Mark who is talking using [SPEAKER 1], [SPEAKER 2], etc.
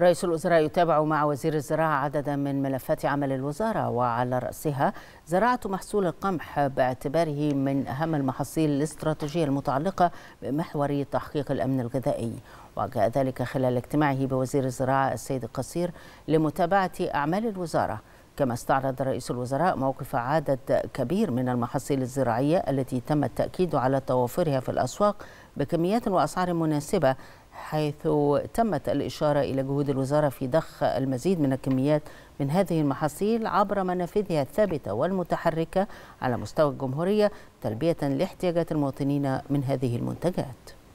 [SPEAKER 1] رئيس الوزراء يتابع مع وزير الزراعة عددا من ملفات عمل الوزارة وعلى رأسها زراعة محصول القمح باعتباره من أهم المحاصيل الاستراتيجية المتعلقة بمحور تحقيق الأمن الغذائي. وجاء ذلك خلال اجتماعه بوزير الزراعة السيد القصير لمتابعة أعمال الوزارة. كما استعرض رئيس الوزراء موقف عدد كبير من المحاصيل الزراعية التي تم التأكيد على توافرها في الأسواق بكميات وأسعار مناسبة حيث تمت الإشارة إلى جهود الوزارة في ضخ المزيد من الكميات من هذه المحاصيل عبر منافذها الثابتة والمتحركة على مستوى الجمهورية تلبية لاحتياجات المواطنين من هذه المنتجات.